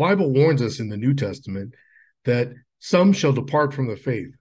Bible warns us in the New Testament that some shall depart from the faith.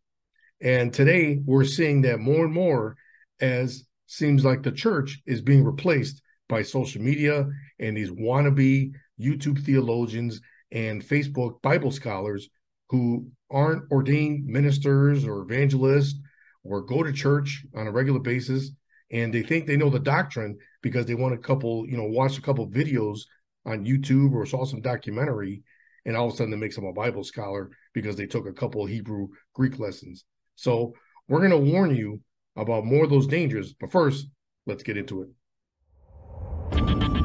And today we're seeing that more and more as seems like the church is being replaced by social media and these wannabe YouTube theologians and Facebook Bible scholars who aren't ordained ministers or evangelists or go to church on a regular basis and they think they know the doctrine because they want a couple, you know, watch a couple videos on YouTube or saw some documentary and all of a sudden it makes them a Bible scholar because they took a couple Hebrew Greek lessons. So we're going to warn you about more of those dangers. But first, let's get into it.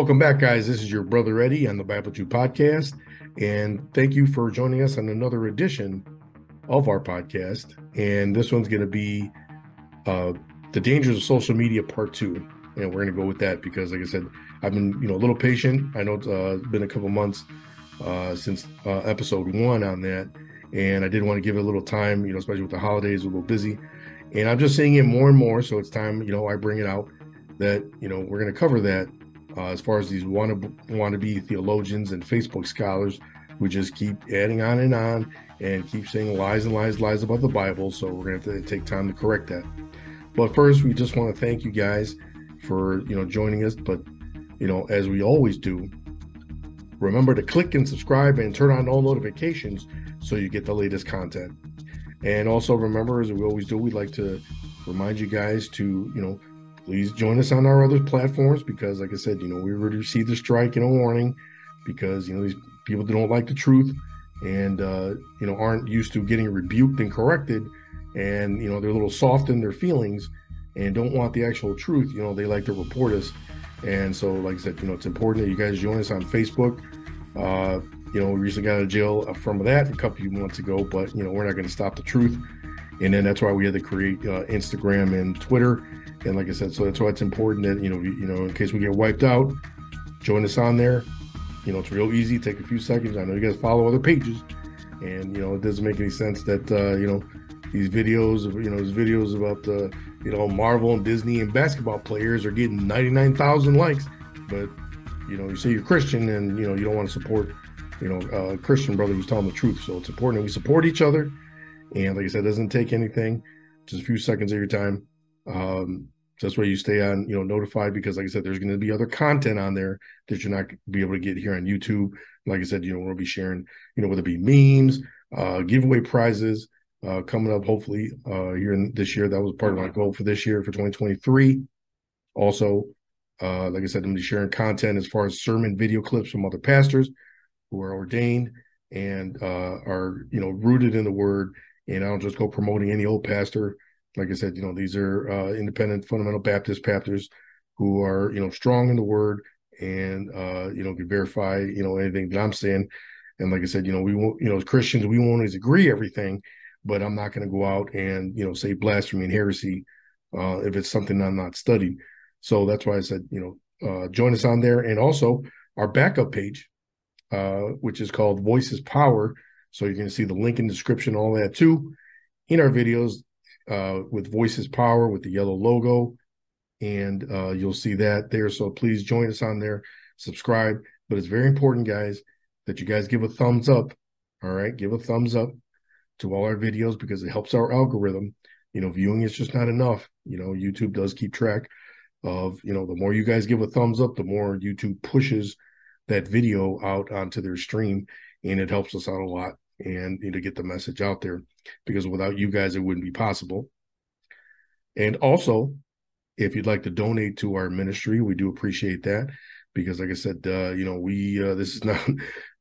Welcome back, guys. This is your brother Eddie on the Bible Truth podcast. And thank you for joining us on another edition of our podcast. And this one's going to be uh, The Dangers of Social Media Part Two. And we're going to go with that because, like I said, I've been, you know, a little patient. I know it's uh, been a couple months uh, since uh, episode one on that. And I did want to give it a little time, you know, especially with the holidays, a little busy. And I'm just seeing it more and more. So it's time, you know, I bring it out that, you know, we're going to cover that uh, as far as these wanna wannabe theologians and Facebook scholars who just keep adding on and on and keep saying lies and lies, lies about the Bible. So we're gonna have to take time to correct that. But first, we just want to thank you guys for you know joining us. But you know, as we always do, remember to click and subscribe and turn on all notifications so you get the latest content. And also remember, as we always do, we'd like to remind you guys to you know please join us on our other platforms because, like I said, you know, we already received a strike and a warning because, you know, these people don't like the truth and, uh, you know, aren't used to getting rebuked and corrected. And, you know, they're a little soft in their feelings and don't want the actual truth. You know, they like to report us. And so, like I said, you know, it's important that you guys join us on Facebook. Uh, you know, we recently got out of jail from that a couple of months ago, but, you know, we're not going to stop the truth. And then that's why we had to create uh, Instagram and Twitter and like I said, so that's why it's important that you know, you know, in case we get wiped out, join us on there. You know, it's real easy. Take a few seconds. I know you guys follow other pages, and you know, it doesn't make any sense that uh, you know these videos you know these videos about the uh, you know Marvel and Disney and basketball players are getting ninety nine thousand likes, but you know, you say you're Christian and you know you don't want to support you know a Christian brother who's telling the truth. So it's important that we support each other. And like I said, it doesn't take anything, just a few seconds of your time um, so that's why you stay on, you know, notified because, like I said, there's going to be other content on there that you're not be able to get here on YouTube. Like I said, you know, we'll be sharing, you know, whether it be memes, uh, giveaway prizes uh, coming up. Hopefully, uh, here in this year, that was part of my goal for this year for 2023. Also, uh, like I said, I'm be sharing content as far as sermon video clips from other pastors who are ordained and uh, are, you know, rooted in the Word. And I don't just go promoting any old pastor like I said, you know, these are uh, independent fundamental Baptist pastors who are, you know, strong in the word and, uh, you know, can verify, you know, anything that I'm saying. And like I said, you know, we won't, you know, as Christians, we won't always agree everything, but I'm not going to go out and, you know, say blasphemy and heresy uh, if it's something I'm not studying. So that's why I said, you know, uh, join us on there. And also our backup page, uh, which is called Voice Is Power. So you're going to see the link in the description, all that too. In our videos, uh, with Voice Is Power with the yellow logo. And uh, you'll see that there. So please join us on there, subscribe. But it's very important, guys, that you guys give a thumbs up. All right. Give a thumbs up to all our videos because it helps our algorithm. You know, viewing is just not enough. You know, YouTube does keep track of, you know, the more you guys give a thumbs up, the more YouTube pushes that video out onto their stream. And it helps us out a lot and you know, to get the message out there because without you guys, it wouldn't be possible. And also, if you'd like to donate to our ministry, we do appreciate that because, like I said, uh, you know, we uh, this is not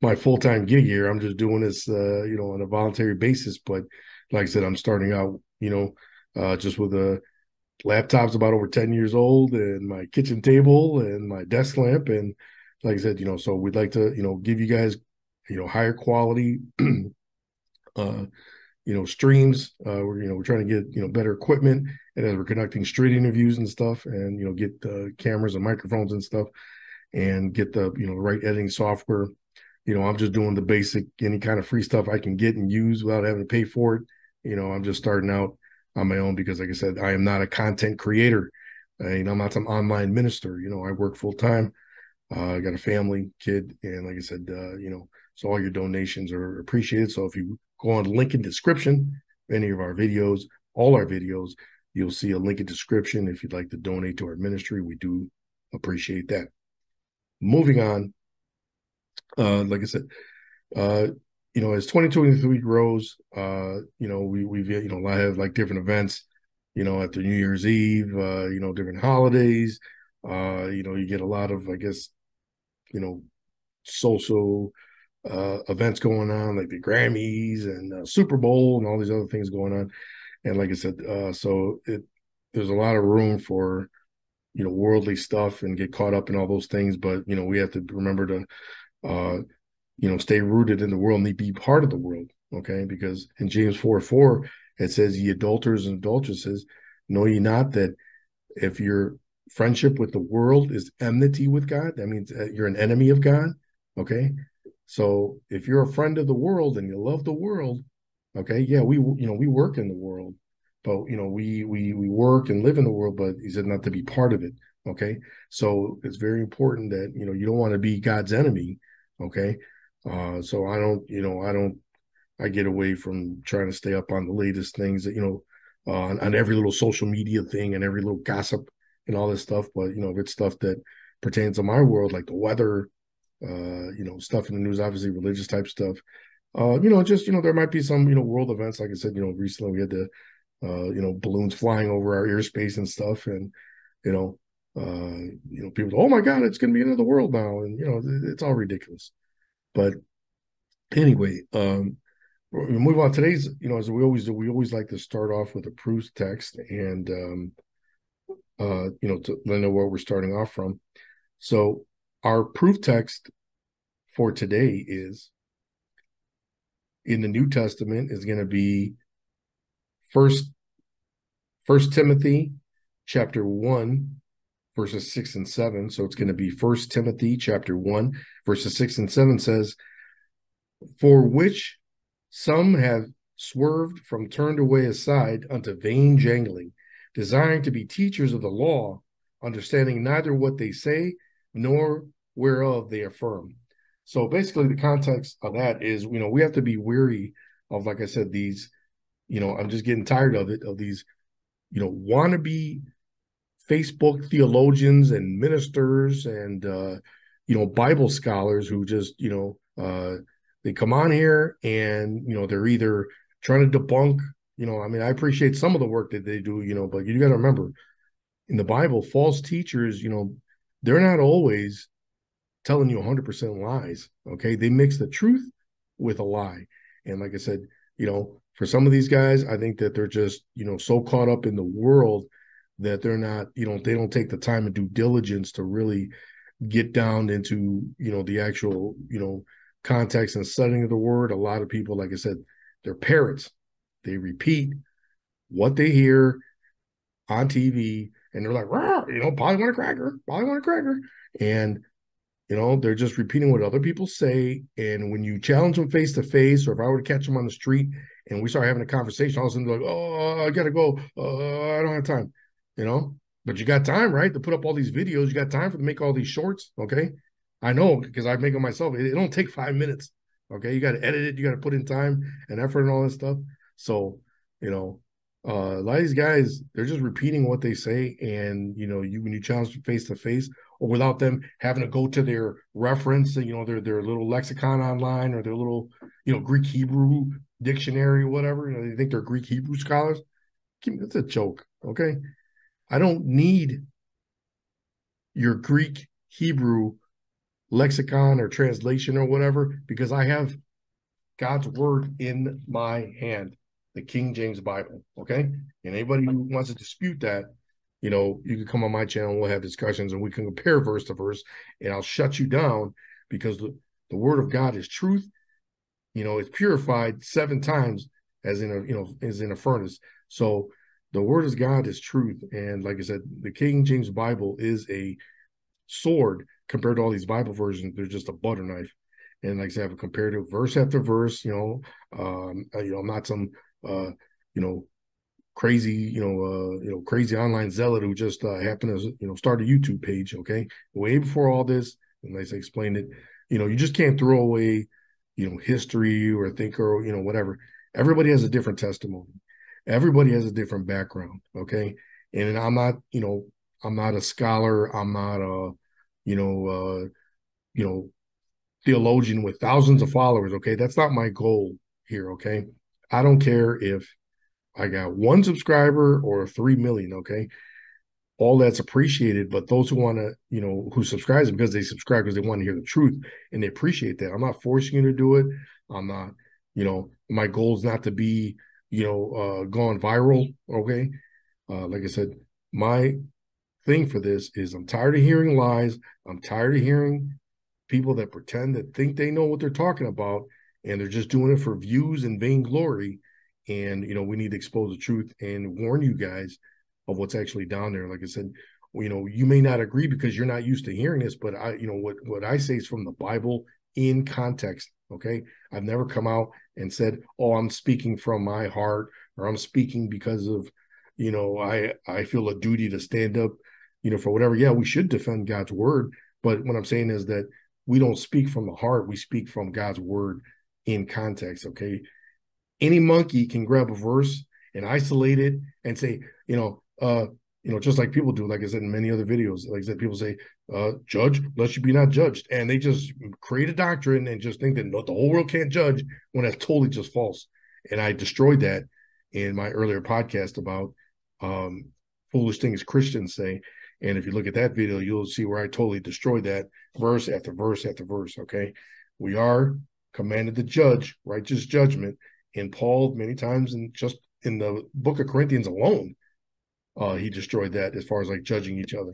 my full time gig here. I'm just doing this, uh, you know, on a voluntary basis. But like I said, I'm starting out, you know, uh, just with a laptop's about over 10 years old and my kitchen table and my desk lamp and like I said, you know, so we'd like to, you know, give you guys, you know, higher quality, uh, you know, streams. Uh, we're, you know, we're trying to get, you know, better equipment, and as we're conducting street interviews and stuff, and you know, get uh, cameras and microphones and stuff, and get the, you know, the right editing software. You know, I'm just doing the basic, any kind of free stuff I can get and use without having to pay for it. You know, I'm just starting out on my own because, like I said, I am not a content creator. I, you know, I'm not some online minister. You know, I work full time. Uh, I got a family, kid, and like I said, uh, you know, so all your donations are appreciated. So if you go on link in description, any of our videos, all our videos, you'll see a link in description if you'd like to donate to our ministry. We do appreciate that. Moving on, uh, like I said, uh, you know, as 2023 grows, uh, you know, we we've you know, I have like different events, you know, at the New Year's Eve, uh, you know, different holidays. Uh, you know, you get a lot of, I guess, you know, social uh events going on, like the Grammys and uh, Super Bowl and all these other things going on. And like I said, uh, so it there's a lot of room for you know worldly stuff and get caught up in all those things, but you know we have to remember to uh you know, stay rooted in the world and be part of the world. Okay. Because in James 4 4, it says, Ye adulterers and adulteresses, know ye not that if your friendship with the world is enmity with God, that means you're an enemy of God. Okay. So if you're a friend of the world and you love the world, okay, yeah, we you know we work in the world, but you know we we we work and live in the world, but he said not to be part of it. Okay, so it's very important that you know you don't want to be God's enemy. Okay, uh, so I don't, you know, I don't, I get away from trying to stay up on the latest things that, you know, uh, on, on, every little social media thing and every little gossip and all this stuff. But, you know, if it's stuff that pertains to my world, like the weather, uh, you know, stuff in the news, obviously religious type stuff, uh, you know, just, you know, there might be some, you know, world events. Like I said, you know, recently we had the, uh, you know, balloons flying over our airspace and stuff. And, you know, uh, you know, people, oh my God, it's going to be into the world now. And, you know, it's all ridiculous. But anyway, um, we move on. Today's, you know, as we always do, we always like to start off with a proof text and, um, uh, you know, to let know where we're starting off from. So our proof text for today is in the New Testament is going to be first, First Timothy chapter one verses 6 and 7 so it's going to be first timothy chapter 1 verses 6 and 7 says for which some have swerved from turned away aside unto vain jangling desiring to be teachers of the law understanding neither what they say nor whereof they affirm so basically the context of that is you know we have to be weary of like i said these you know i'm just getting tired of it of these you know wannabe Facebook theologians and ministers and uh, you know Bible scholars who just you know uh, they come on here and you know they're either trying to debunk you know I mean I appreciate some of the work that they do you know but you got to remember in the Bible false teachers you know they're not always telling you 100% lies okay they mix the truth with a lie and like I said you know for some of these guys I think that they're just you know so caught up in the world that they're not, you know, they don't take the time and due diligence to really get down into, you know, the actual, you know, context and setting of the word. A lot of people, like I said, they're parrots. They repeat what they hear on TV and they're like, you know, probably want a cracker, probably want a cracker. And, you know, they're just repeating what other people say. And when you challenge them face to face, or if I were to catch them on the street and we start having a conversation, all of a sudden they're like, oh, I gotta go. Uh, I don't have time you know. But you got time, right, to put up all these videos. You got time for to make all these shorts, okay? I know because I make them myself. It, it don't take five minutes, okay? You got to edit it. You got to put in time and effort and all that stuff. So, you know, uh, a lot of these guys, they're just repeating what they say, and you know, you when you challenge them face to face, or without them having to go to their reference, you know, their their little lexicon online or their little, you know, Greek Hebrew dictionary or whatever. You know, they think they're Greek Hebrew scholars. It's a joke, okay? I don't need your Greek, Hebrew lexicon or translation or whatever because I have God's word in my hand, the King James Bible. Okay. And anybody who wants to dispute that, you know, you can come on my channel we'll have discussions and we can compare verse to verse and I'll shut you down because the, the word of God is truth. You know, it's purified seven times as in a, you know, as in a furnace. So the word of God is truth. And like I said, the King James Bible is a sword compared to all these Bible versions. They're just a butter knife. And like I said, I have a comparative verse after verse, you know, um, you know, I'm not some, uh, you know, crazy, you know, uh, you know, crazy online zealot who just uh, happened to, you know, start a YouTube page. Okay, way before all this, and as I explained it, you know, you just can't throw away, you know, history or think or you know whatever. Everybody has a different testimony. Everybody has a different background. Okay, and I'm not, you know, I'm not a scholar. I'm not a, you know, uh, you know, theologian with thousands of followers. Okay, that's not my goal here. Okay, I don't care if I got one subscriber or three million, okay? All that's appreciated, but those who want to, you know, who subscribe because they subscribe because they want to hear the truth and they appreciate that. I'm not forcing you to do it. I'm not, you know, my goal is not to be, you know, uh gone viral, okay? Uh, like I said, my thing for this is I'm tired of hearing lies. I'm tired of hearing people that pretend that think they know what they're talking about and they're just doing it for views and vainglory and you know we need to expose the truth and warn you guys of what's actually down there. Like i said you know you may not agree because you're not used to hearing this but i you know what what i say is from the bible in context okay? I've never come out and said oh i'm speaking from my heart or i'm speaking because of you know i i feel a duty to stand up you know for whatever. Yeah we should defend god's word but what i'm saying is that we don't speak from the heart. We speak from god's word in context okay any monkey can grab a verse and isolate it and say, you know, uh, you know, just like people do, like I said in many other videos, like I said, people say, uh, judge, lest you be not judged. And they just create a doctrine and just think that no, the whole world can't judge when that's totally just false. And I destroyed that in my earlier podcast about um, foolish things Christians say. And if you look at that video, you'll see where I totally destroyed that verse after verse after verse. Okay. We are commanded to judge righteous judgment and Paul many times and just in the book of Corinthians alone, uh, he destroyed that as far as like judging each other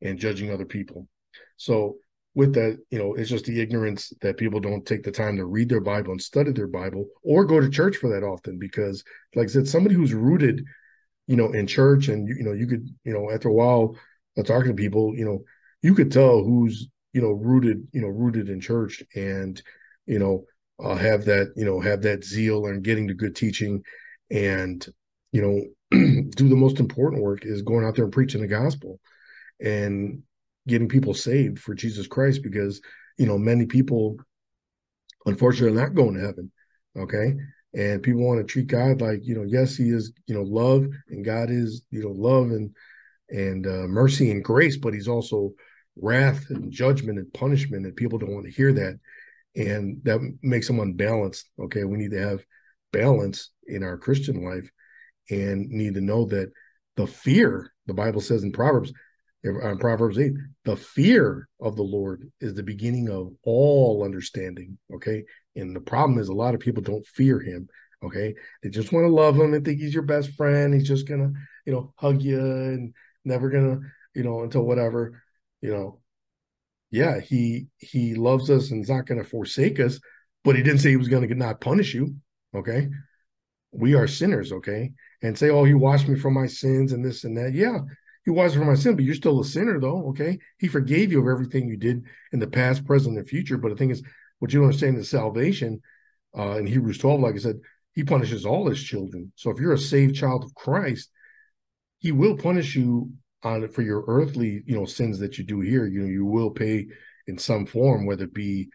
and judging other people. So with that, you know, it's just the ignorance that people don't take the time to read their Bible and study their Bible or go to church for that often because, like I said, somebody who's rooted, you know, in church and you, you know, you could, you know, after a while uh, talking to people, you know, you could tell who's, you know, rooted, you know, rooted in church and, you know, uh, have that you know have that zeal and getting to good teaching and you know do the most important work is going out there and preaching the gospel and getting people saved for jesus christ because you know many people unfortunately are not going to heaven okay? And people want to treat god like you know yes he is you know love and god is you know love and and uh, mercy and grace but he's also wrath and judgment and punishment and people don't want to hear that and that makes them unbalanced. Okay, we need to have balance in our Christian life and need to know that the fear, the Bible says in Proverbs, uh, Proverbs 8, the fear of the Lord is the beginning of all understanding. Okay. And the problem is a lot of people don't fear him. Okay. They just want to love him and think he's your best friend. He's just gonna, you know, hug you and never gonna, you know, until whatever, you know, yeah, he he loves us and is not going to forsake us, but he didn't say he was going to not punish you. Okay, we are sinners. Okay, and say, oh, he washed me from my sins and this and that. Yeah, he washed from my sin, but you're still a sinner, though. Okay, he forgave you of everything you did in the past, present, and future. But the thing is, what you don't understand is salvation. Uh, in Hebrews 12, like I said, he punishes all his children. So if you're a saved child of Christ, he will punish you on for your earthly you know sins that you do here you know you will pay in some form whether it be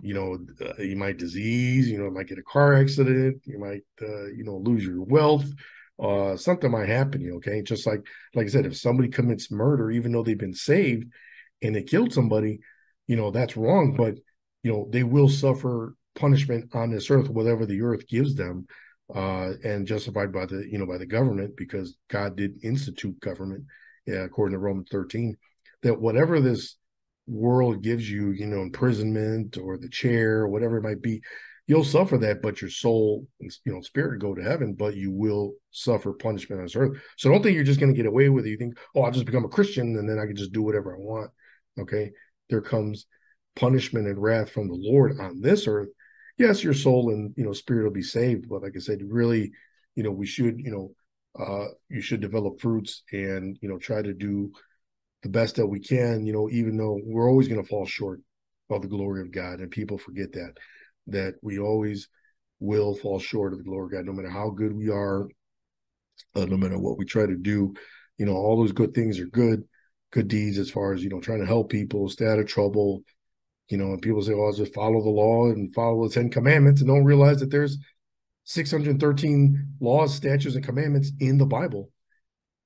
you know uh, you might disease you know you might get a car accident you might uh, you know lose your wealth uh something might happen you okay? Just like like i said if somebody commits murder even though they've been saved and they killed somebody you know that's wrong but you know they will suffer punishment on this earth whatever the earth gives them uh and justified by the you know by the government because god did institute government yeah, according to Romans 13, that whatever this world gives you, you know, imprisonment or the chair or whatever it might be, you'll suffer that, but your soul, you know, spirit go to heaven, but you will suffer punishment on this earth. So don't think you're just going to get away with it. You think, oh, I'll just become a Christian and then I can just do whatever I want. Okay. There comes punishment and wrath from the Lord on this earth. Yes, your soul and you know spirit will be saved, but like I said, really, you know, we should, you know, uh, you should develop fruits and you know try to do the best that we can. You know, even though we're always going to fall short of the glory of God, and people forget that that we always will fall short of the glory of God, no matter how good we are, uh, no matter what we try to do. You know, all those good things are good, good deeds as far as you know, trying to help people, stay out of trouble. You know, and people say, "Oh, I'll just follow the law and follow the Ten Commandments," and don't realize that there's 613 laws, statutes, and commandments in the Bible,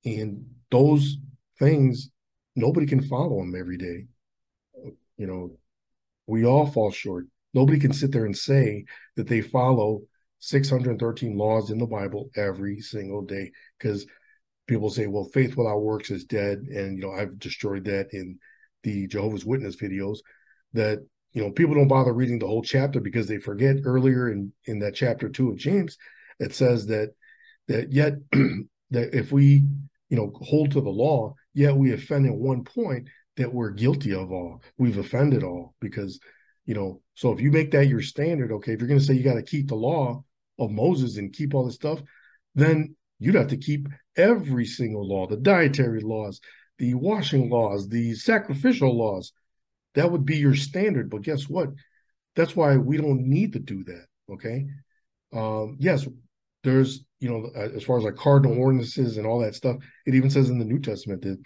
and those things nobody can follow them every day. You know, we all fall short. Nobody can sit there and say that they follow 613 laws in the Bible every single day because people say, well, faith without works is dead. And, you know, I've destroyed that in the Jehovah's Witness videos that, you know, people don't bother reading the whole chapter because they forget earlier in, in that chapter two of James, it says that, that yet that if we, you know, hold to the law, yet we offend at one point that we're guilty of all. We've offended all because you know so if you make that your standard okay if you're going to say you got to keep the law of moses and keep all this stuff then you'd have to keep every single law the dietary laws the washing laws the sacrificial laws that would be your standard but guess what that's why we don't need to do that okay um yes there's you know as far as like carnal ordinances and all that stuff it even says in the new testament that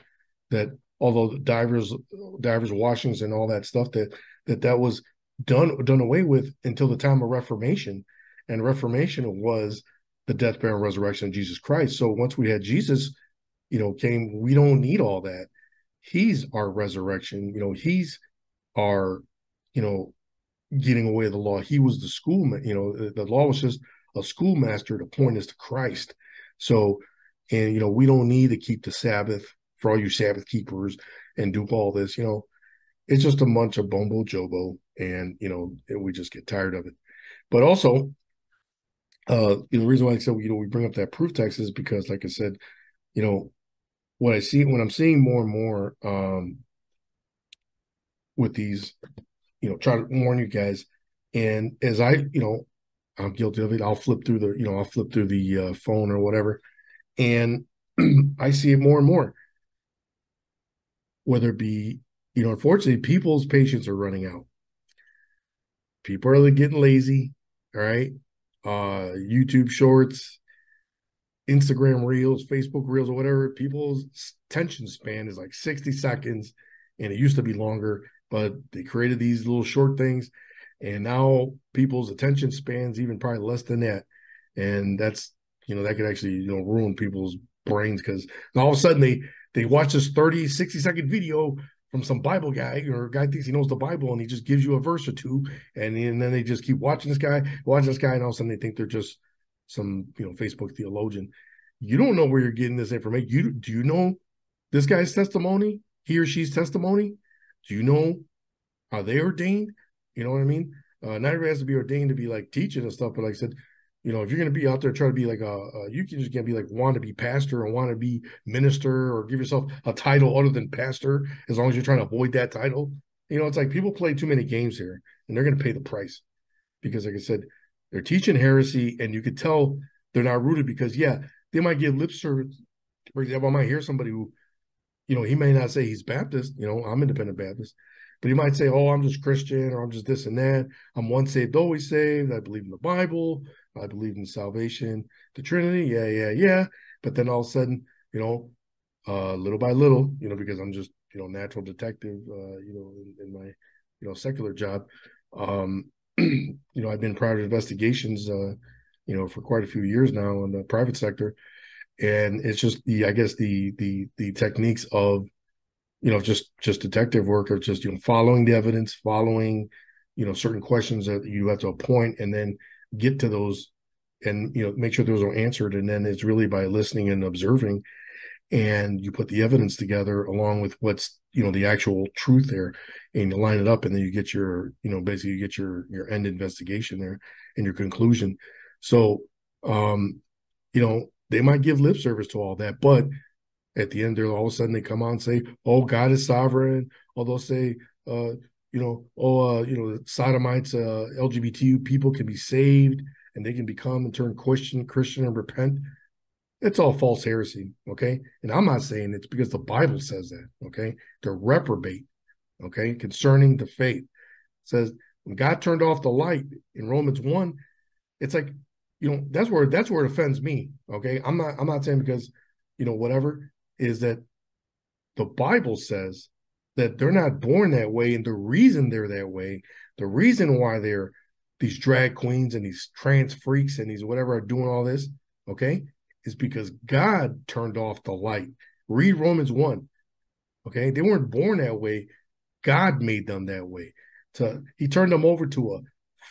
that although divers divers washings and all that stuff that that that was done done away with until the time of Reformation, and Reformation was the death, burial, and resurrection of Jesus Christ. So once we had Jesus, you know, came, we don't need all that. He's our resurrection. You know, he's our, you know, getting away the law. He was the school, you know, the, the law was just a schoolmaster to point us to Christ. So, and you know, we don't need to keep the Sabbath for all you Sabbath keepers and do all this. You know, it's just a bunch of bumbo jobo and you know we just get tired of it but also uh the reason why i said you know we bring up that proof text is because like i said you know what i see when i'm seeing more and more um with these you know try to warn you guys and as i you know i'm guilty of it i'll flip through the you know i'll flip through the uh, phone or whatever and i see it more and more whether it be you know unfortunately people's patience are running out people are getting lazy. All right. Uh, YouTube shorts, Instagram reels, Facebook reels, or whatever. People's attention span is like 60 seconds, and it used to be longer, but they created these little short things. And now people's attention spans even probably less than that. And that's, you know, that could actually, you know, ruin people's brains because all of a sudden they they watch this 30, 60 second video from some Bible guy or guy thinks he knows the Bible and he just gives you a verse or two and, and then they just keep watching this guy, watching this guy, and all of a sudden they think they're just some you know Facebook theologian. You don't know where you're getting this information. You do you know this guy's testimony, he or she's testimony? Do you know are they ordained? You know what I mean? Uh, not everybody has to be ordained to be like teaching and stuff, but like I said, you know, if you're going to be out there trying to be like a, a you can just get be like want to be pastor or want to be minister or give yourself a title other than pastor, as long as you're trying to avoid that title. You know, it's like people play too many games here, and they're going to pay the price because, like I said, they're teaching heresy, and you could tell they're not rooted because, yeah, they might give lip service. For example, I might hear somebody who, you know, he may not say he's Baptist. You know, I'm independent Baptist, but he might say, "Oh, I'm just Christian," or "I'm just this and that." I'm once saved, always saved. I believe in the Bible. I believe in salvation, the Trinity. Yeah, yeah, yeah. But then all of a sudden, you know, uh, little by little, you know, because I'm just, you know, natural detective, uh, you know, in, in my, you know, secular job. Um, you know, I've been private investigations, uh, you know, for quite a few years now in the private sector. And it's just the, I guess the the the techniques of, you know, just just detective work or just, you know, following the evidence, following, you know, certain questions that you have to appoint and then get to those and you know make sure those are answered. And then it's really by listening and observing. And you put the evidence together along with what's you know the actual truth there. And you line it up and then you get your you know basically you get your your end investigation there and your conclusion. So um you know they might give lip service to all that but at the end there all of a sudden they come on and say oh god is sovereign or they'll say uh you know oh uh you know sodomites uh lgbtq people can be saved and they can become and turn christian christian and repent it's all false heresy, okay? And I'm not saying it's because the Bible says that, okay? To reprobate, okay, concerning the faith. It says when God turned off the light in Romans 1, it's like, you know, that's where that's where it offends me. Okay. I'm not I'm not saying because, you know, whatever, is that the Bible says that they're not born that way. And the reason they're that way, the reason why they're these drag queens and these trans freaks and these whatever are doing all this, okay, is because God turned off the light. Read Romans 1. Okay. They weren't born that way. God made them that way. To he turned them over to a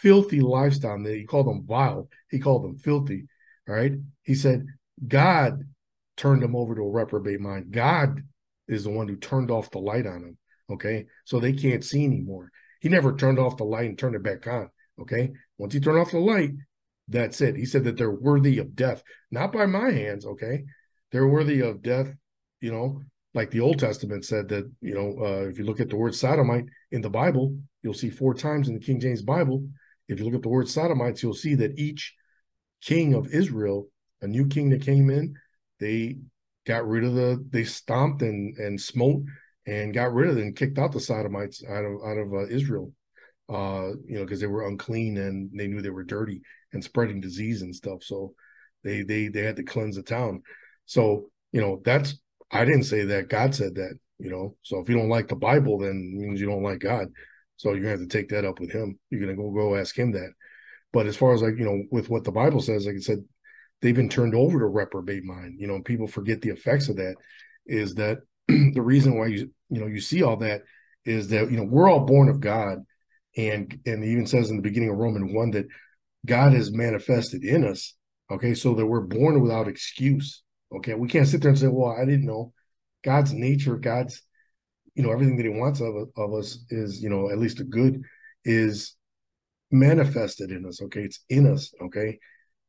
filthy lifestyle. He called them vile. He called them filthy. All right. He said God turned them over to a reprobate mind. God is the one who turned off the light on them. Okay. So they can't see anymore. He never turned off the light and turned it back on. Okay. Once he turned off the light, that's it. He said that they're worthy of death, not by my hands. Okay, they're worthy of death. You know, like the Old Testament said that. You know, uh, if you look at the word sodomite in the Bible, you'll see four times in the King James Bible. If you look at the word sodomites, you'll see that each king of Israel, a new king that came in, they got rid of the, they stomped and and smote and got rid of them kicked out the sodomites out of out of uh, Israel uh, you know, because they were unclean and they knew they were dirty and spreading disease and stuff. So they they they had to cleanse the town. So you know, that's I didn't say that. God said that. You know, so if you don't like the Bible, then means you don't like God. So you're gonna have to take that up with Him. You're gonna go go ask Him that. But as far as like you know, with what the Bible says, like I said, they've been turned over to reprobate mind. You know, people forget the effects of that. Is that the reason why you you know you see all that is that you know we're all born of God and and even says in the beginning of Roman one that God has manifested in us. Okay, so that we're born without excuse. Okay, we can't sit there and say, "Well, I didn't know." God's nature, God's you know everything that He wants of of us is you know at least a good is manifested in us. Okay, it's in us. Okay,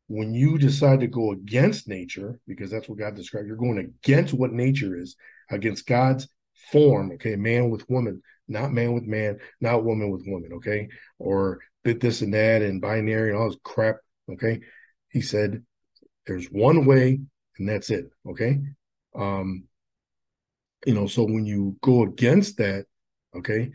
when you decide to go against nature, because that's what God described, you're going against what nature is, against God's form. Okay, man with woman not man with man, not woman with woman, okay? Or bit this and that and binary and all this crap, okay? He said there's one way and that's it, okay? Um, you know, so when you go against that, okay,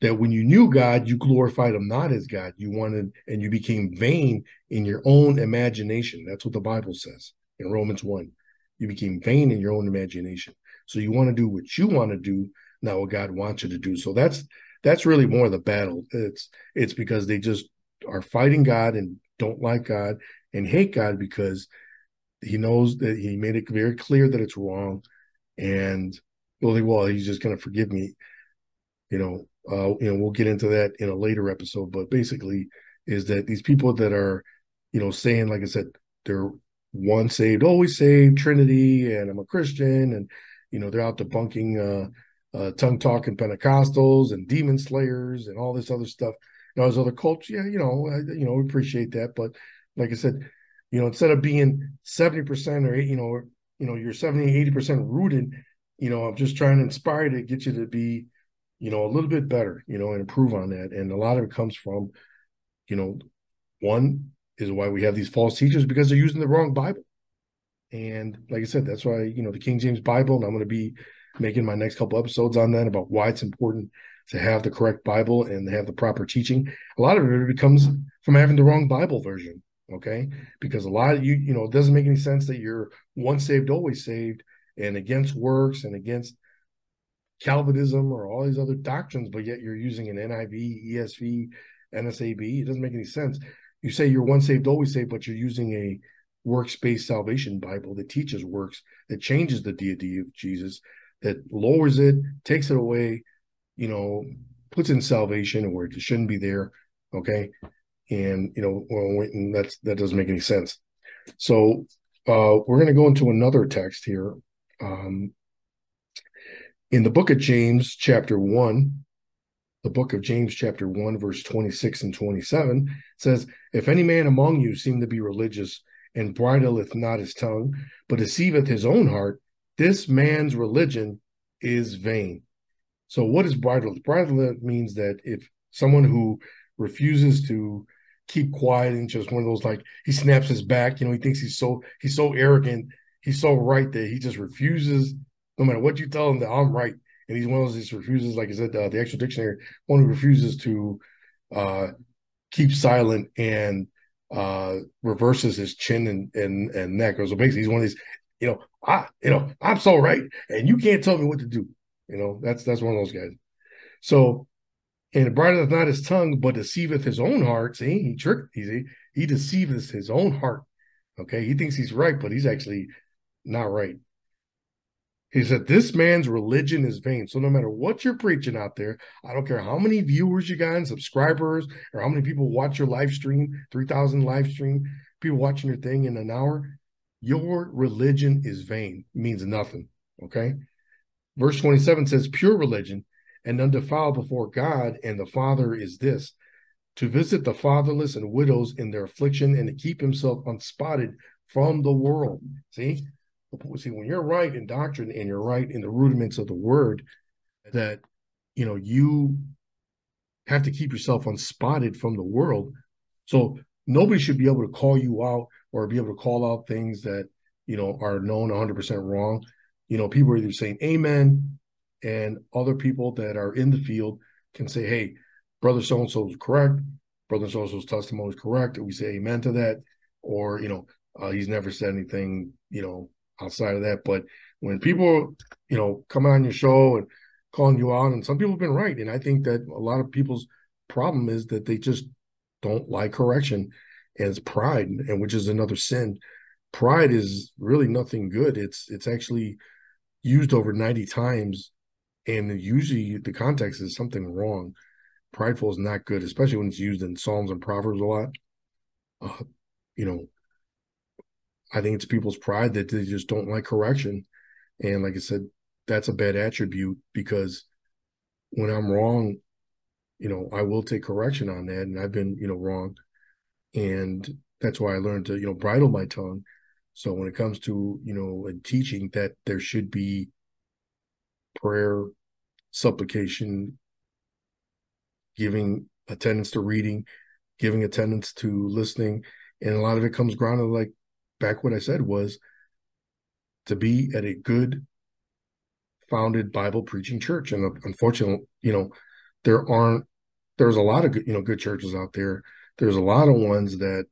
that when you knew God, you glorified him not as God. You wanted and you became vain in your own imagination. That's what the Bible says in Romans 1. You became vain in your own imagination. So you want to do what you want to do, not what God wants you to do. So that's that's really more of the battle. It's it's because they just are fighting God and don't like God and hate God because he knows that he made it very clear that it's wrong. And really, well, he's just going to forgive me. You know, uh, you know, we'll get into that in a later episode. But basically, is that these people that are, you know, saying, like I said, they're one saved, always saved, Trinity, and I'm a Christian, and you know, they're out debunking uh, uh, tongue talking Pentecostals and demon slayers and all this other stuff. You know, those other cults, yeah, you know, I, you know, we appreciate that. But like I said, you know, instead of being 70% or, you know, you know, you're 70, 80% rooted, you know, I'm just trying to inspire to get you to be, you know, a little bit better, you know, and improve on that. And a lot of it comes from, you know, one is why we have these false teachers because they're using the wrong Bible. And like I said, that's why, you know, the King James Bible, and I'm going to be making my next couple episodes on that about why it's important to have the correct Bible and have the proper teaching. A lot of it comes from having the wrong Bible version. Okay. Because a lot of you, you know, it doesn't make any sense that you're once saved, always saved and against works and against Calvinism or all these other doctrines, but yet you're using an NIV, ESV, NSAB. It doesn't make any sense. You say you're once saved, always saved, but you're using a works based salvation Bible that teaches works, that changes the deity of Jesus, that lowers it, takes it away, you know, puts in salvation where it shouldn't be there. Okay. And, you know, well, that's, that doesn't make any sense. So uh, we're going to go into another text here. Um, in the book of James, chapter 1, the book of James, chapter 1, verse 26 and 27 says, If any man among you seem to be religious and bridleth not his tongue, but deceiveth his own heart, this man's religion is vain. So, what is bridle? Bridle means that if someone who refuses to keep quiet and just one of those like he snaps his back, you know, he thinks he's so he's so arrogant, he's so right that he just refuses, no matter what you tell him that I'm right, and he's one of those just refuses, like I said, uh, the actual dictionary, one who refuses to uh, keep silent and uh, reverses his chin and, and and neck. So basically, he's one of these, you know, I, you know, I'm so right, and you can't tell me what to do. You know, that's that's one of those guys. So, and bridleth not his tongue, but deceiveth his own heart. See, he tricked, he he deceiveth his own heart. Okay, he thinks he's right, but he's actually not right. He said, This man's religion is vain. So, no matter what you're preaching out there, I don't care how many viewers you got and subscribers or how many people watch your live stream 3,000 live stream, people watching your thing in an hour, your religion is vain, it means nothing. Okay. Verse 27 says, Pure religion and undefiled before God and the Father is this to visit the fatherless and widows in their affliction and to keep himself unspotted from the world. See, see when you're right in doctrine and you're right in the rudiments of the word that you know you have to keep yourself unspotted from the world. So nobody should be able to call you out or be able to call out things that you know are known 100% wrong. You know people are either saying amen and other people that are in the field can say hey brother so and so is correct. Brother so and so's testimony is correct. And we say amen to that. Or you know uh, he's never said anything you know outside of that. But when people, you know, come on your show and calling you out, and some people have been right, and I think that a lot of people's problem is that they just don't like correction, and it's pride, and which is another sin. Pride is really nothing good. It's it's actually used over ninety times, and usually the context is something wrong. Prideful is not good, especially when it's used in Psalms and Proverbs a lot. Uh, you know, I think it's people's pride that they just don't like correction. And like I said, that's a bad attribute because when I'm wrong, you know, I will take correction on that. And I've been, you know, wrong. And that's why I learned to, you know, bridle my tongue. So when it comes to, you know, teaching that there should be prayer, supplication, giving attendance to reading, giving attendance to listening. And a lot of it comes grounded like back what I said was to be at a good founded Bible preaching church. And unfortunately, you know, there aren't there's a lot of good, you know, good churches out there. There's a lot of ones that,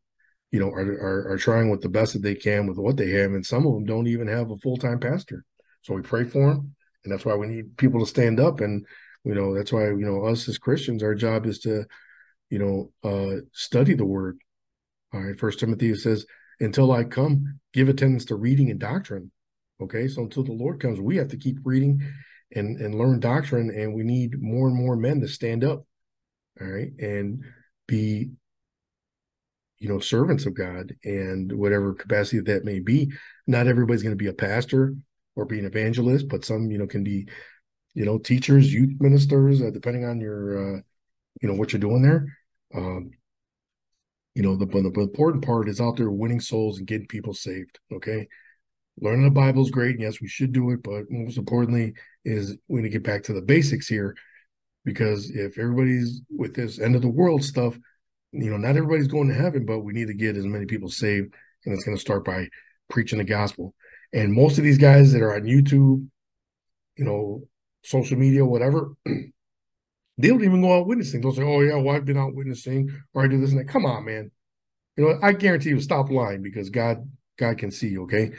you know, are, are, are trying with the best that they can with what they have, and some of them don't even have a full time pastor. So we pray for them, and that's why we need people to stand up. And you know, that's why you know us as Christians, our job is to, you know, uh, study the Word. All right, First Timothy says, until I come, give attendance to reading and doctrine. Okay, so until the Lord comes, we have to keep reading and and learn doctrine, and we need more and more men to stand up. All right, and be you know servants of God and whatever capacity that may be. Not everybody's going to be a pastor or be an evangelist, but some you know can be you know teachers, youth ministers, uh, depending on your uh, you know what you're doing there. Um, you know, the, the important part is out there winning souls and getting people saved. Okay. Learning the Bible is great. and Yes, we should do it. But most importantly, is we need to get back to the basics here. Because if everybody's with this end of the world stuff, you know, not everybody's going to heaven, but we need to get as many people saved. And it's going to start by preaching the gospel. And most of these guys that are on YouTube, you know, social media, whatever, They don't even go out witnessing. They'll say, "Oh yeah, well I've been out witnessing, or I do this and that." Come on, man. You know, I guarantee you, stop lying because God, God can see you. Okay,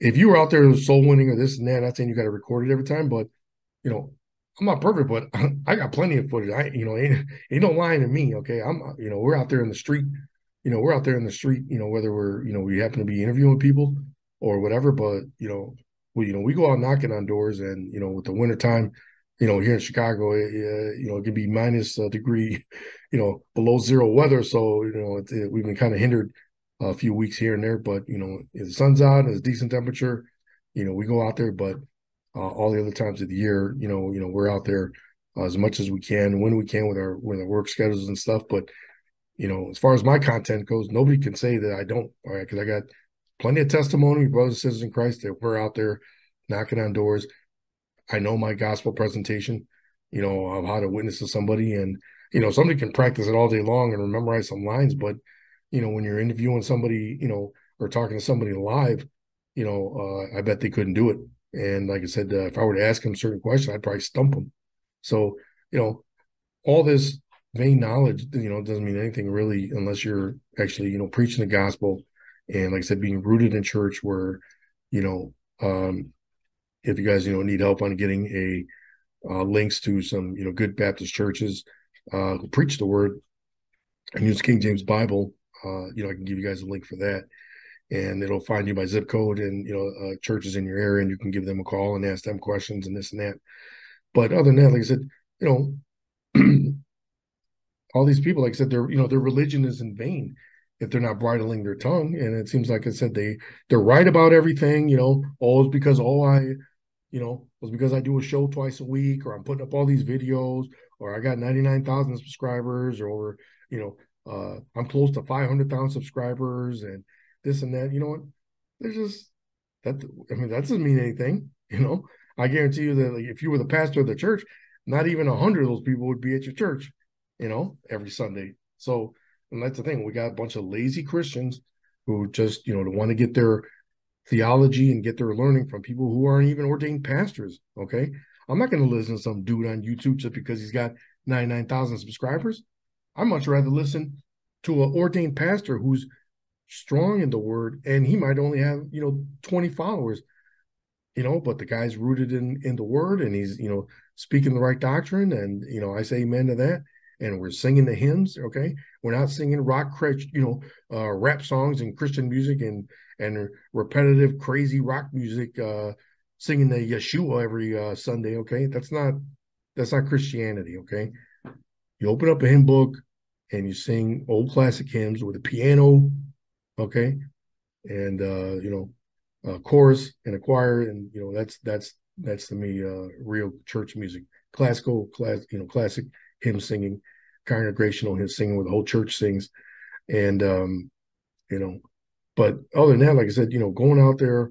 if you were out there soul winning or this and that, not saying you got to record it every time, but you know, I'm not perfect, but I got plenty of footage. I, you know, ain't, ain't no lying to me. Okay, I'm, you know, we're out there in the street. You know, we're out there in the street. You know, whether we're, you know, we happen to be interviewing people or whatever, but you know, we, you know, we go out knocking on doors, and you know, with the wintertime, you know, here in Chicago, it, uh, you know, it can be minus a degree, you know, below zero weather. So, you know, it, it, we've been kind of hindered a few weeks here and there. But, you know, if the sun's out, it's decent temperature, you know, we go out there. But uh, all the other times of the year, you know, you know, we're out there uh, as much as we can when we can with our with our work schedules and stuff. But you know, as far as my content goes, nobody can say that I don't. All right, because I got plenty of testimony, brothers and sisters in Christ, that we're out there knocking on doors. I know my gospel presentation, you know, of how to witness to somebody, and you know, somebody can practice it all day long and memorize some lines, but you know, when you're interviewing somebody, you know, or talking to somebody live, you know, uh, I bet they couldn't do it. And like I said, uh, if I were to ask them certain questions, I'd probably stump them. So, you know, all this vain knowledge, you know, doesn't mean anything really unless you're actually, you know, preaching the gospel and like I said, being rooted in church where, you know, um, if you guys, you know, need help on getting a uh, links to some, you know, good Baptist churches uh, who preach the word and use King James Bible, uh, you know, I can give you guys a link for that. And it'll find you by zip code and you know uh, churches in your area and you can give them a call and ask them questions and this and that. But other than that like i said you know all these people like i said their you know their religion is in vain if they're not bridling their tongue. And it seems like i said they they're right about everything you know all is because all i you know was because i do a show twice a week or i'm putting up all these videos or i got 99000 subscribers or you know uh, i'm close to 500000 subscribers and this and that. You know what? There's just that. I mean, that doesn't mean anything. You know, I guarantee you that like, if you were the pastor of the church, not even a hundred of those people would be at your church. You know, every Sunday. So, and that's the thing. We got a bunch of lazy Christians who just you know want to get their theology and get their learning from people who aren't even ordained pastors. Okay. I'm not going to listen to some dude on YouTube just because he's got 99,000 subscribers. I'd much rather listen to an ordained pastor who's strong in the word and he might only have you know 20 followers you know but the guy's rooted in in the word and he's you know speaking the right doctrine and you know i say amen to that and we're singing the hymns okay we're not singing rock you know uh rap songs and christian music and and repetitive crazy rock music uh singing the yeshua every uh sunday okay? That's not that's not christianity okay? You open up a hymn book and you sing old classic hymns with a piano okay? And uh you know uh chorus and a choir and you know that's that's that's to me uh real church music. Classical class you know classic hymn singing congregational hymn singing where the whole church sings. And um you know but other than that like i said you know going out there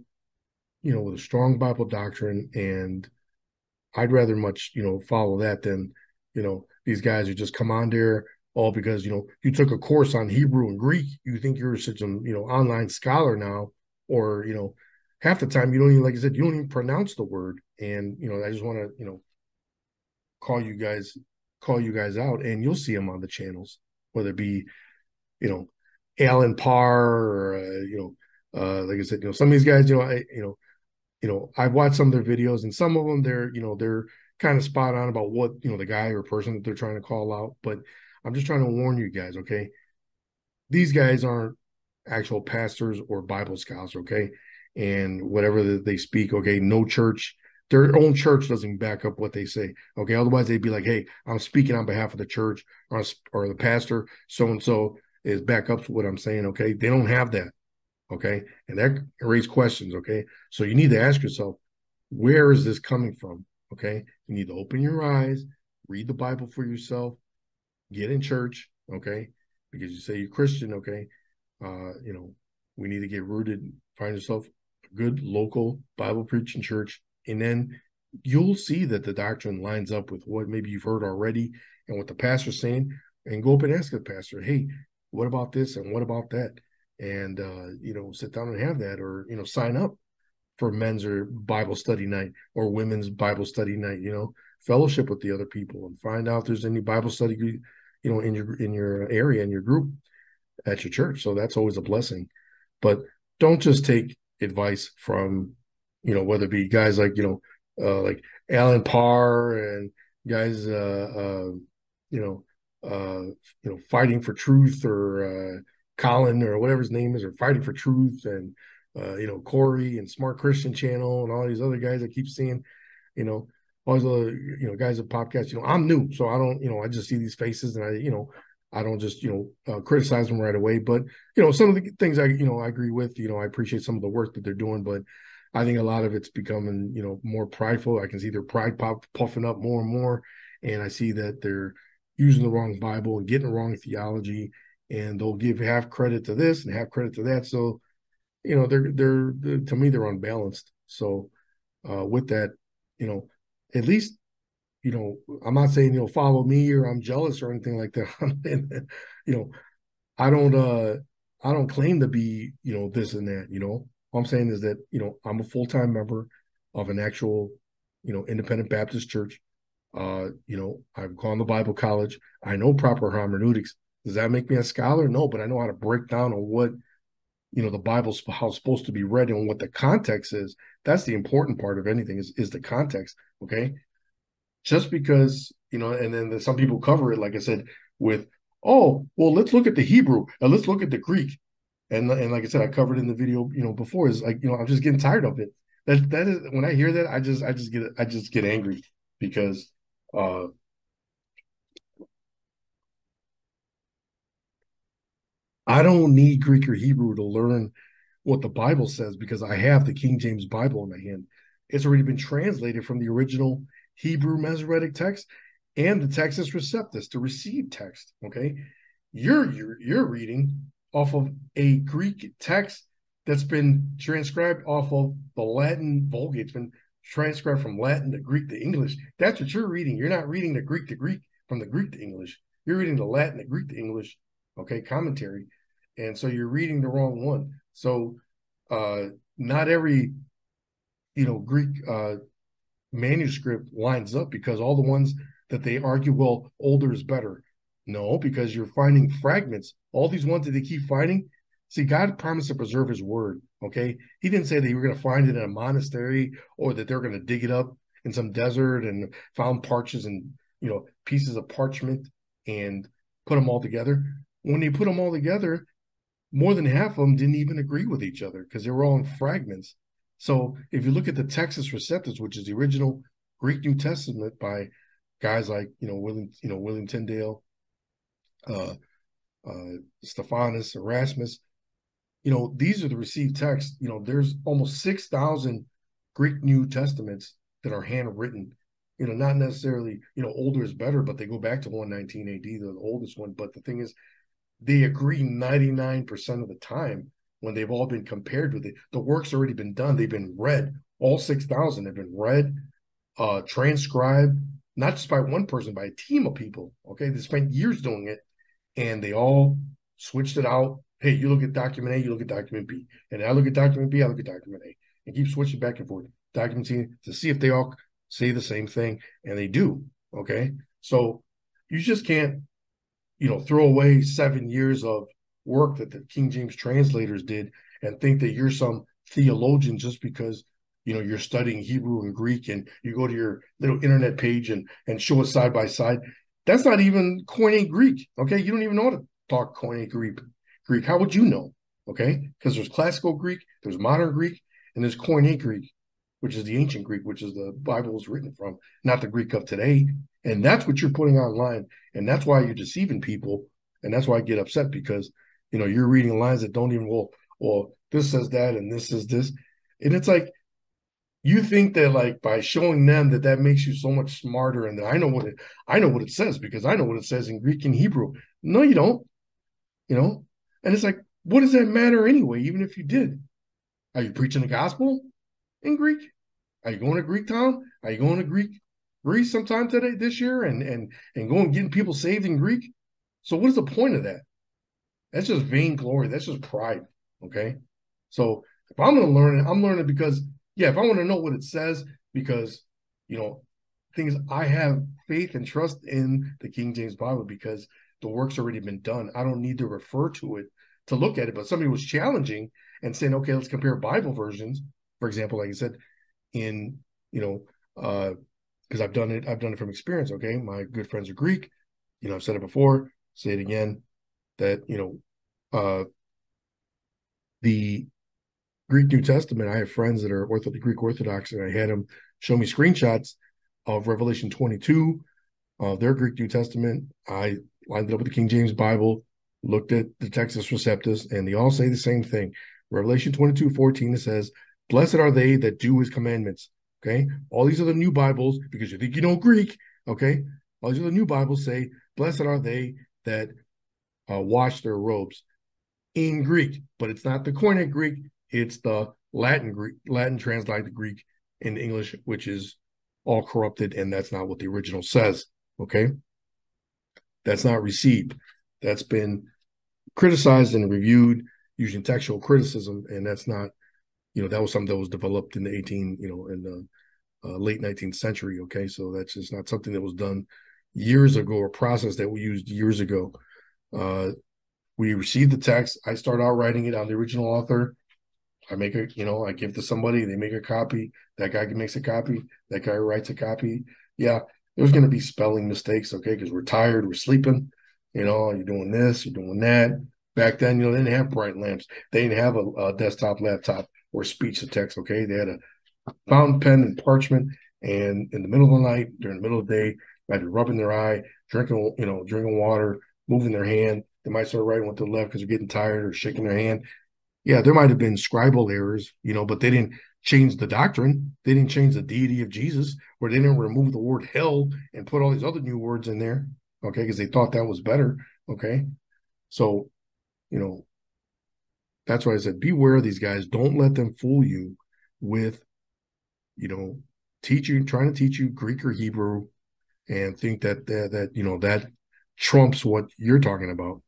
you know with a strong bible doctrine and i'd rather much you know follow that than you know these guys who just come on there all because you know you took a course on Hebrew and Greek. You think you're such a you know online scholar now, or you know half the time you don't even like I said you don't even pronounce the word. And you know I just want to you know call you guys call you guys out, and you'll see them on the channels, whether it be you know Allen Parr or uh, you know uh, like I said, you know some of these guys, you know I you know you know I've watched some of their videos, and some of them they're you know they're kind of spot on about what you know the guy or person that they're trying to call out, but I'm just trying to warn you guys, okay? These guys aren't actual pastors or Bible scholars, okay? And whatever that they speak, okay, no church, their own church doesn't back up what they say, okay? Otherwise, they'd be like, hey, I'm speaking on behalf of the church or, or the pastor, so and so is back up to what I'm saying, okay? They don't have that, okay? And that raises questions, okay? So you need to ask yourself, where is this coming from, okay? You need to open your eyes, read the Bible for yourself, get in church, okay? Because you say you're Christian, okay? Uh, you know, we need to get rooted, find yourself a good local Bible preaching church, and then you'll see that the doctrine lines up with what maybe you've heard already and what the pastor's saying, and go up and ask the pastor, hey, what about this and what about that? And uh, you know, sit down and have that, or you know, sign up for men's or Bible study night or women's Bible study night, you know, fellowship with the other people and find out there's any Bible study you know in your in your area in your group at your church so that's always a blessing but don't just take advice from you know whether it be guys like you know uh like Allen Parr and guys uh uh you know uh you know fighting for truth or uh colin or whatever his name is or fighting for truth and uh you know corey and smart christian channel and all these other guys i keep seeing you know all other you know guys at podcast. You know, I'm new, so I don't you know I just see these faces and I you know I don't just you know uh, criticize them right away. But you know, some of the things I you know I agree with. You know, I appreciate some of the work that they're doing, but I think a lot of it's becoming, you know, more prideful. I can see their pride pop, puffing up more and more, and I see that they're using the wrong Bible and getting the wrong theology, and they'll give half credit to this and half credit to that. So, you know, they're they're, they're to me they're unbalanced. So, uh, with that, you know, at least, you know, I'm not saying you know follow me or I'm jealous or anything like that. you know, I don't uh I don't claim to be you know this and that. You know, all I'm saying is that you know I'm a full time member of an actual you know independent Baptist church. Uh, you know, I've gone to Bible college. I know proper hermeneutics. Does that make me a scholar? No, but I know how to break down on what you know the Bible's how it's supposed to be read and what the context is. That's the important part of anything is is the context. Okay, just because you know, and then some people cover it, like I said, with oh well, let's look at the Hebrew and let's look at the Greek, and and like I said, I covered in the video you know before is like you know I'm just getting tired of it. That that is when I hear that I just I just get I just get angry because uh I don't need Greek or Hebrew to learn what the Bible says because I have the King James Bible in my hand. It's already been translated from the original Hebrew Masoretic text and the Textus Receptus, the received text. Okay. You're, you're, you're reading off of a Greek text that's been transcribed off of the Latin Vulgate. It's been transcribed from Latin to Greek to English. That's what you're reading. You're not reading the Greek to Greek from the Greek to English. You're reading the Latin to Greek to English, okay, commentary. And so you're reading the wrong one. So uh not every you know Greek uh manuscript lines up because all the ones that they argue, well, older is better. No, because you're finding fragments. All these ones that they keep finding. See, God promised to preserve his word. Okay. He didn't say that you were going to find it in a monastery or that they're going to dig it up in some desert and found parches and, you know, pieces of parchment and put them all together. When they put them all together, more than half of them didn't even agree with each other because they were all in fragments. So if you look at the Textus Receptus, which is the original Greek New Testament by guys like you know William, you know William Tyndale, uh, uh, Stephanus, Erasmus, you know these are the received texts. You know there's almost six thousand Greek New Testaments that are handwritten. You know, not necessarily you know older is better, but they go back to 119 AD, the oldest one. But the thing is, they agree 99% of the time when they've all been compared with it. The work's already been done. They've been read. All 6,000 have been read, uh, transcribed, not just by one person, by a team of people. Okay. They spent years doing it and they all switched it out. Hey, you look at document A, you look at document B. And I look at document B, I look at document A and keep switching back and forth, documenting to see if they all say the same thing. And they do. Okay. So you just can't, you know, throw away seven years of work that the King James translators did and think that you're some theologian just because you know you're studying Hebrew and Greek and you go to your little internet page and and show it side by side. That's not even Koine Greek. Okay, you don't even know how to talk Koine Greek. Greek. How would you know? Okay, because there's classical Greek, there's modern Greek, and there's Koine Greek, which is the ancient Greek, which is the Bible is written from, not the Greek of today. And that's what you're putting online, and that's why you're deceiving people, and that's why I get upset because you know, you're reading lines that don't even well, well, this says that and this is this, and it's like you think that like by showing them that that makes you so much smarter and that I know what it I know what it says because I know what it says in Greek and Hebrew. No, you don't. You know, and it's like, what does that matter anyway? Even if you did, are you preaching the gospel in Greek? Are you going to Greek town? Are you going to Greek Greece sometime today this year and and and going getting people saved in Greek? So what is the point of that? That's just vainglory. That's just pride. Okay. So if I'm to learn it, I'm learning because, yeah, if I want to know what it says, because, you know, things I have faith and trust in the King James Bible because the work's already been done. I don't need to refer to it to look at it. But somebody was challenging and saying, okay, let's compare Bible versions. For example, like I said, in, you know, uh, because I've done it, I've done it from experience. Okay. My good friends are Greek. You know, I've said it before, say it again that you know uh, the Greek New Testament. I have friends that are Ortho, Greek Orthodox, and I had them show me screenshots of Revelation 22 of their Greek New Testament. I lined it up with the King James Bible, looked at the Textus Receptus, and they all say the same thing. Revelation 22 14, it says, Blessed are they that do his commandments. Okay. All these the new Bibles because you think you know Greek. Okay. All these the new Bibles say, Blessed are they that uh, wash their robes in Greek, but it's not the Koine Greek, it's the Latin Greek, Latin translated Greek in English, which is all corrupted, and that's not what the original says. Okay. That's not received. That's been criticized and reviewed using textual criticism, and that's not, you know, that was something that was developed in the 18, you know, in the uh, late 19th century. Okay, so that's just not something that was done years ago or process that we used years ago. Uh, we receive the text. I start out writing it on the original author. I make a, you know, I give to somebody, they make a copy. That guy makes a copy. That guy writes a copy. Yeah, there's going to mm-hmm. be spelling mistakes, okay, because we're tired, we're sleeping. You know, you're doing this, you're doing that. Back then, you know, they didn't have bright lamps. They didn't have a, a desktop laptop or speech to text, okay? They had a fountain pen and parchment. And in the middle of the night, during the middle of the day, might be rubbing their eye, drinking, you know, drinking water, moving their hand. They might start writing with the left because they're getting tired or shaking their hand. Yeah, there might have been scribal errors, you know, but they didn't change the doctrine. They didn't change the deity of Jesus, or they didn't remove the word hell and put all these other new words in there. Okay, because they thought that was better. Okay. So, you know, that's why I said beware of these guys. Don't let them fool you with, you know, teach you trying to teach you Greek or Hebrew and think that that, that you know that trumps what you're talking about.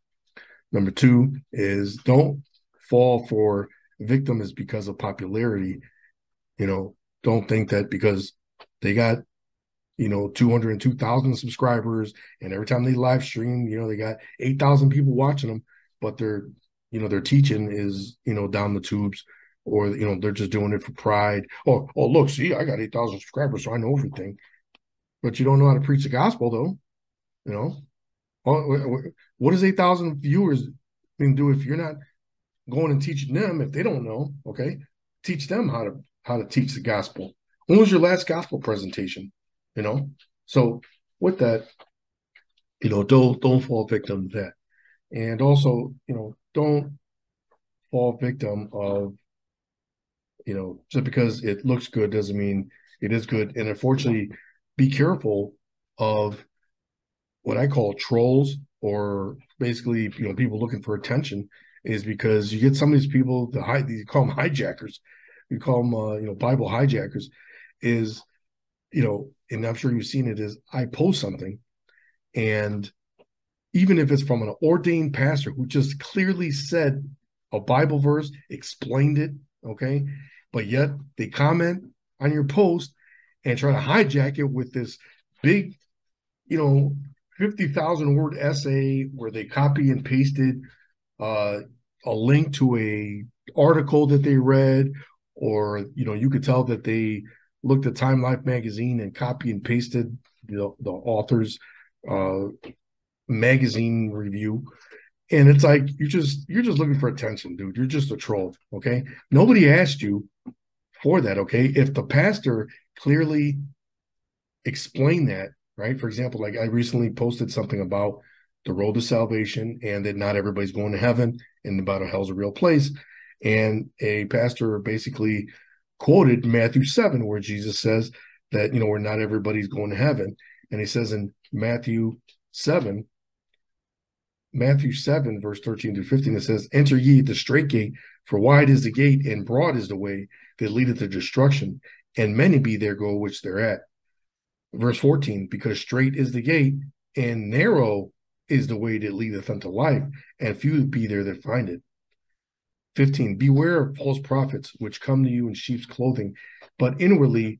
Number two is don't fall for victim is because of popularity. You know, don't think that because they got, you know, 202,000 subscribers and every time they live stream, you know, they got 8,000 people watching them, but their, you know, their teaching is, you know, down the tubes or, you know, they're just doing it for pride. Oh, oh, look, see, I got 8,000 subscribers, so I know everything. But you don't know how to preach the gospel, though. You know, what does 8,000 viewers can do if you're not going and teaching them if they don't know? Okay, teach them how to how to teach the gospel. When was your last gospel presentation? You know, so with that, you know, don't don't fall victim to that, and also, you know, don't fall victim of, you know, just because it looks good doesn't mean it is good. And unfortunately, be careful of what I call trolls or basically, you know, people looking for attention is because you get some of these people, the high, you call them hijackers, you call them, uh, you know, Bible hijackers, is, you know, and I'm sure you've seen it, is I post something and even if it's from an ordained pastor who just clearly said a Bible verse, explained it, okay, but yet they comment on your post and try to hijack it with this big, you know, 50,000 word essay where they copy and pasted uh, a link to a article that they read or you know you could tell that they looked at time life magazine and copy and pasted the, the author's uh, magazine review. And it's like you're just you're just looking for attention dude. You're just a troll okay? Nobody asked you for that okay? If the pastor clearly explained that right? For example like i recently posted something about the road to salvation and that not everybody's going to heaven and about a hell's a real place and a pastor basically quoted Matthew 7, where Jesus says that, you know, where not everybody's going to heaven. And he says in Matthew 7, Matthew 7, verse 13 through 15, it says, Enter ye the straight gate, for wide is the gate, and broad is the way that leadeth to destruction, and many be there go which they're at. Verse 14, because straight is the gate, and narrow is the way that leadeth unto life, and few be there that find it. 15 beware of false prophets which come to you in sheep's clothing but inwardly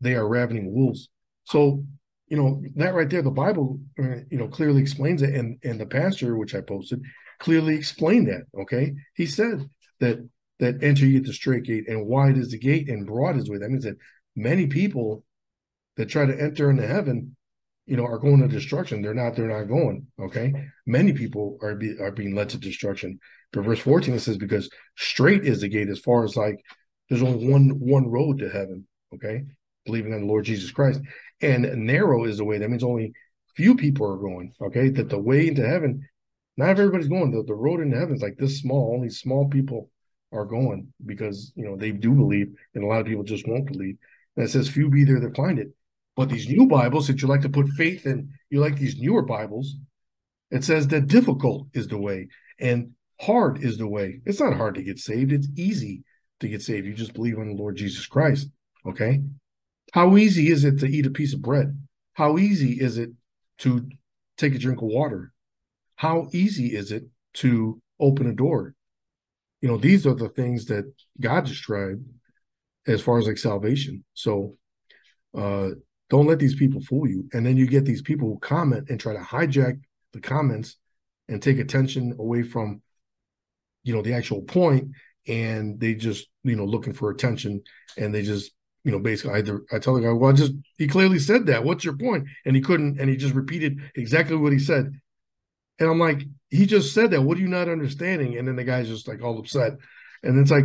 they are ravening wolves so you know that right there the bible uh, you know clearly explains it and and the pastor which i posted clearly explained that okay he said that that enter you at the straight gate and wide is the gate and broad is the way that means that many people that try to enter into heaven you know, are going to destruction. They're not. They're not going. Okay. Many people are be, are being led to destruction. But verse fourteen it says, "Because straight is the gate, as far as like there's only one one road to heaven." Okay, believing in the Lord Jesus Christ, and narrow is the way. That means only few people are going. Okay, that the way into heaven, not everybody's going. The, the road into heaven is like this small. Only small people are going because you know they do believe, and a lot of people just won't believe. And it says, "Few be there that find it." But these new Bibles that you like to put faith in, you like these newer Bibles. It says that difficult is the way and hard is the way. It's not hard to get saved. It's easy to get saved. You just believe on the Lord Jesus Christ. Okay. How easy is it to eat a piece of bread? How easy is it to take a drink of water? How easy is it to open a door? You know, these are the things that God described as far as like salvation. So uh don't let these people fool you. And then you get these people who comment and try to hijack the comments and take attention away from you know the actual point and they just you know looking for attention and they just you know, basically, either I tell the guy, well, I just he clearly said that. What's your point? And he couldn't, and he just repeated exactly what he said. And I'm like, he just said that. What are you not understanding? And then the guy's just like all upset. And it's like,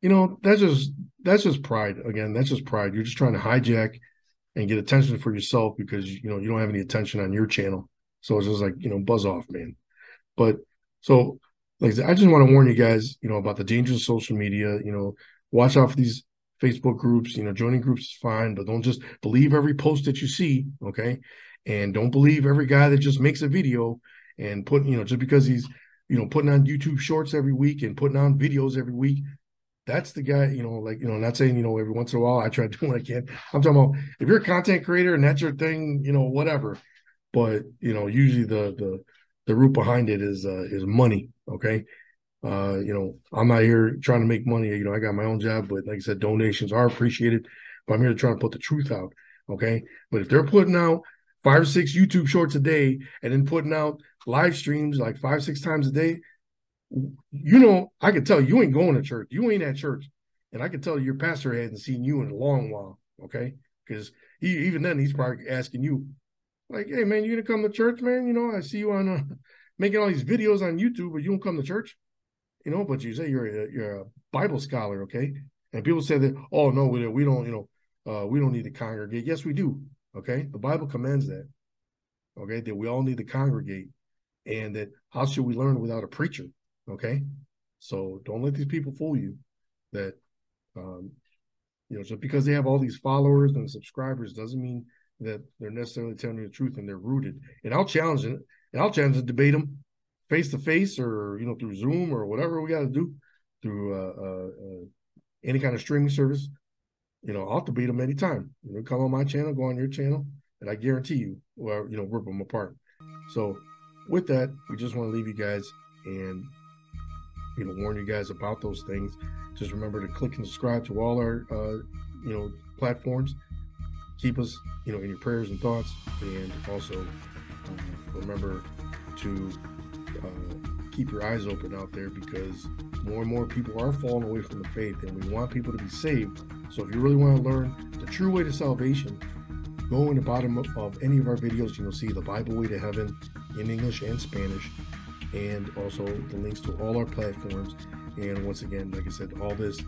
you know, that's just that's just pride. Again, that's just pride. You're just trying to hijack and get attention for yourself because you know you don't have any attention on your channel. So it's just like, you know, buzz off, man. But so like I, just want to warn you guys, you know, about the dangers of social media. You know, watch out for these Facebook groups. You know, joining groups is fine, but don't just believe every post that you see. Okay. And don't believe every guy that just makes a video and put, you know, just because he's, you know, putting on YouTube shorts every week and putting on videos every week. That's the guy, you know, like, you know, not saying, you know, every once in a while I try to do what I can. I'm talking about if you're a content creator and that's your thing, you know, whatever. But, you know, usually the the the root behind it is uh is money. Okay. Uh, you know, I'm not here trying to make money. You know, I got my own job, but like I said, donations are appreciated. But I'm here to try to put the truth out. Okay. But if they're putting out five or six YouTube shorts a day and then putting out live streams like five, six times a day, you know, I can tell you ain't going to church. You ain't at church. And I can tell your pastor hasn't seen you in a long while. Okay. Because he even then he's probably asking you, like, hey man, you gonna come to church, man? You know, I see you on uh, making all these videos on YouTube, but you don't come to church you know, but you say you're a, you're a Bible scholar, okay? And people say that, oh no, we, we don't, you know, uh, we don't need to congregate. Yes, we do. Okay, the Bible commands that. Okay, that we all need to congregate, and that how should we learn without a preacher? Okay, so don't let these people fool you. That, um, you know, just because they have all these followers and subscribers doesn't mean that they're necessarily telling you the truth and they're rooted. And I'll challenge it, and I'll challenge and debate them face to face or you know through Zoom or whatever we got to do through uh, uh, uh, any kind of streaming service. You know, I'll debate them anytime. You know, come on my channel, go on your channel, and I guarantee you, well, you know, rip them apart. So, with that, we just want to leave you guys and you know warn you guys about those things. Just remember to click and subscribe to all our uh, you know platforms. Keep us you know in your prayers and thoughts, and also um, remember to uh, keep your eyes open out there because more and more people are falling away from the faith and we want people to be saved. So if you really want to learn the true way to salvation, go in the bottom of, any of our videos. You'll see the Bible Way to Heaven in English and Spanish, and also the links to all our platforms. And once again, like I said, all this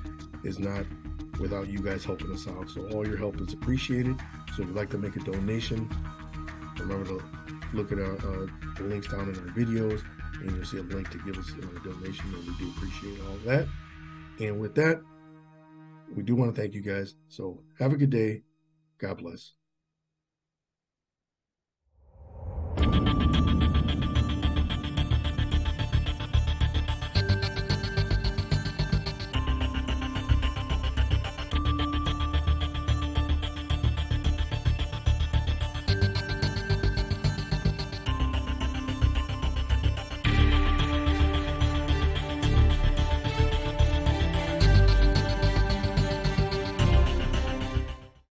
is not without you guys helping us out. So all your help is appreciated. So if you'd like to make a donation, remember to look at our uh, the links down in our videos and you'll see a link to give us a donation, and we do appreciate all that. And with that, we do want to thank you guys. So have a good day. God bless.